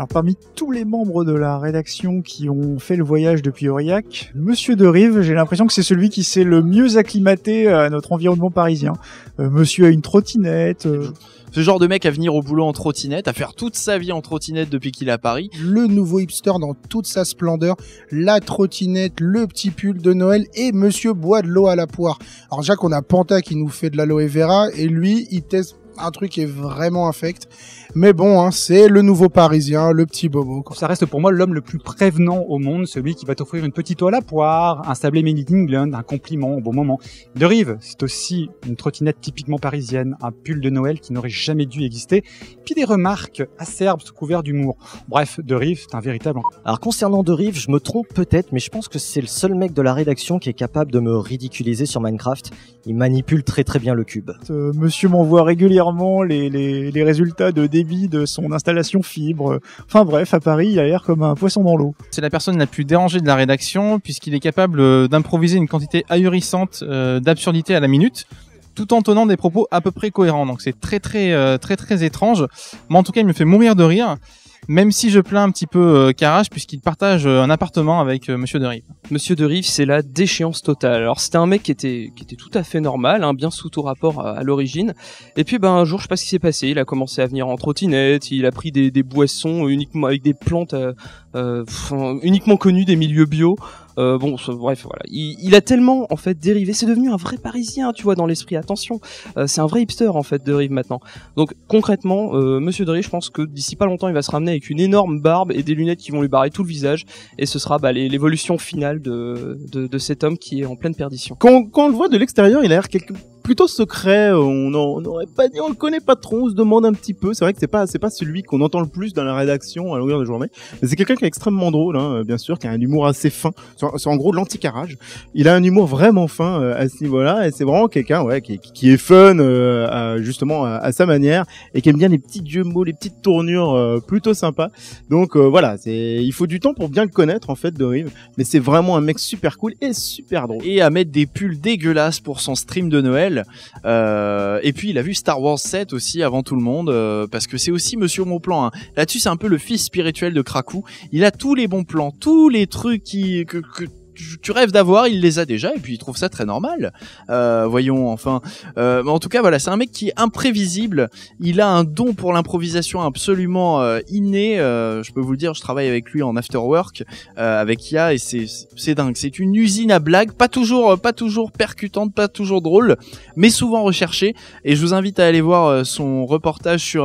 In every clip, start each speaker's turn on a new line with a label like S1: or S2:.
S1: Alors parmi tous les membres de la rédaction qui ont fait le voyage depuis Aurillac, Monsieur de Rive, j'ai l'impression que c'est celui qui s'est le mieux acclimaté à notre environnement parisien. Euh, monsieur a une trottinette. euh,
S2: Ce genre de mec à venir au boulot en trottinette, à faire toute sa vie en trottinette depuis qu'il est à Paris.
S3: Le nouveau hipster dans toute sa splendeur, la trottinette, le petit pull de Noël et Monsieur boit de l'eau à la poire. Alors Jacques, on a Panta qui nous fait de l'aloe vera et lui, il teste un truc qui est vraiment infect. Mais bon, hein, c'est le nouveau parisien, le petit bobo. quoi.
S4: Ça reste pour moi l'homme le plus prévenant au monde, celui qui va t'offrir une petite eau à la poire, un sablé made in England, un compliment au bon moment. De Rive, c'est aussi une trottinette typiquement parisienne, un pull de Noël qui n'aurait jamais dû exister, puis des remarques acerbes sous couvert d'humour. Bref, De Rive, c'est un véritable...
S5: Alors concernant De Rive, je me trompe peut-être, mais je pense que c'est le seul mec de la rédaction qui est capable de me ridiculiser sur Minecraft. Il manipule très très bien le cube.
S1: Euh, Monsieur m'envoie régulièrement les, les, résultats de débit de son installation fibre. Enfin bref, à Paris, il a l'air comme un poisson dans l'eau.
S6: C'est la personne la plus dérangée de la rédaction puisqu'il est capable euh, d'improviser une quantité ahurissante euh, d'absurdités à la minute tout en tenant des propos à peu près cohérents. Donc c'est très très euh, très très étrange. Moi en tout cas, il me fait mourir de rire. Même si je plains un petit peu euh, Carache puisqu'il partage euh, un appartement avec euh, Monsieur de Rive.
S7: Monsieur de Rive, c'est la déchéance totale. Alors c'était un mec qui était qui était tout à fait normal, hein, bien sous tout rapport à, l'origine. Et puis ben un jour, je sais pas ce qui s'est passé, il a commencé à venir en trottinette, il a pris des, boissons uniquement avec des plantes euh, euh, uniquement connues des milieux bio. Euh, bon, bref, voilà. Il, a tellement en fait dérivé, c'est devenu un vrai Parisien, tu vois, dans l'esprit. Attention, euh, c'est un vrai hipster en fait de Rive maintenant. Donc concrètement, euh, Monsieur de Rive, je pense que d'ici pas longtemps, il va se ramener avec une énorme barbe et des lunettes qui vont lui barrer tout le visage, et ce sera bah, l'évolution finale de, de de cet homme qui est en pleine perdition.
S8: Quand, quand on le voit de l'extérieur, il a l'air quelque- plutôt secret. On en- on n'aurait pas dit, on le connaît pas trop. On se demande un petit peu. C'est vrai que c'est pas, c'est pas celui qu'on entend le plus dans la rédaction à longueur de journée. Mais c'est quelqu'un qui est extrêmement drôle, hein, bien sûr, qui a un humour assez fin. C'est en- gros de l'anticarage. Il a un humour vraiment fin euh, à ce niveau-là, et c'est vraiment quelqu'un, ouais, qui, qui est fun, euh, justement à, sa manière, et qui aime bien les petits jeux mots, les petites tournures euh, plutôt sympas. Donc euh, voilà, c'est, il faut du temps pour bien le connaître en fait de Rive, mais c'est vraiment un mec super cool et super drôle.
S2: Et à mettre des pulls dégueulasses pour son stream de Noël. Euh, et puis il a vu Star Wars 7 aussi avant tout le monde, euh, parce que c'est aussi Monsieur Mon Plan. hein. Là-dessus, c'est un peu le fils spirituel de Krakou. Il a tous les bons plans, tous les trucs qui, tu- rêves d'avoir, il les a déjà, et puis il trouve ça très normal. Euh, voyons, enfin. Euh, en tout cas, voilà, c'est un mec qui est imprévisible. Il a un don pour l'improvisation absolument euh, inné. Euh, je peux vous le dire, je travaille avec lui en after work euh, avec IA et c'est c'est dingue. C'est une usine à blagues, pas toujours pas toujours percutante, pas toujours drôle, mais souvent recherchée. Et je vous invite à aller voir son reportage sur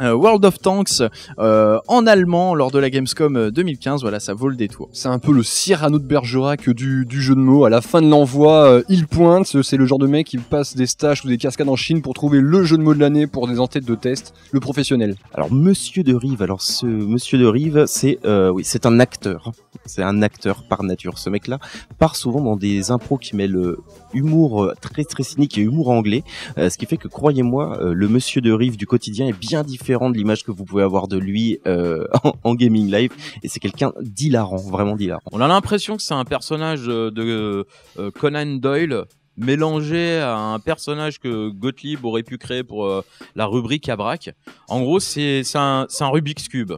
S2: World of Tanks euh, en allemand lors de la Gamescom euh, 2015. Voilà, ça vaut le détour.
S9: C'est un peu le Cyrano de Bergerac du, du jeu de mots. À la fin de l'envoi, euh, il pointe. C'est le genre de mec qui passe des stages ou des cascades en Chine pour trouver le jeu de mots de l'année pour des entêtes de test. Le professionnel.
S10: Alors Monsieur de Rive, alors ce Monsieur de Rive, c'est euh, oui, c'est un acteur. C'est un acteur par nature. Ce mec-là part souvent dans des impros qui mêlent euh, humour euh, très très cynique et humour anglais, euh, ce qui fait que croyez-moi, euh, le Monsieur de Rive du quotidien est bien différent de l'image que vous pouvez avoir de lui euh, en, gaming live. Et c'est quelqu'un d'hilarant, vraiment d'hilarant.
S11: On a l'impression que c'est un personnage euh, de euh, Conan Doyle mélangé à un personnage que Gottlieb aurait pu créer pour la rubrique braque. En gros, c'est un, un Rubik's Cube.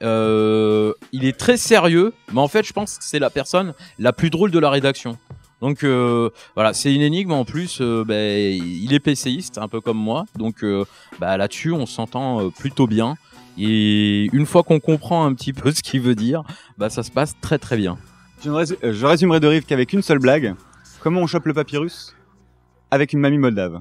S11: Il est très sérieux, mais en fait, je pense que c'est la personne la plus drôle de la rédaction. Donc euh, voilà, c'est une énigme en plus. euh, ben, il est PCiste, un peu comme moi. Donc euh, bah, là-dessus, on s'entend plutôt bien. Et une fois qu'on comprend un petit peu ce qu'il veut dire, bah, ça se passe très très bien.
S12: Je résumerai de Rive qu'avec une seule blague. Comment on chope le papyrus? Avec une mamie moldave.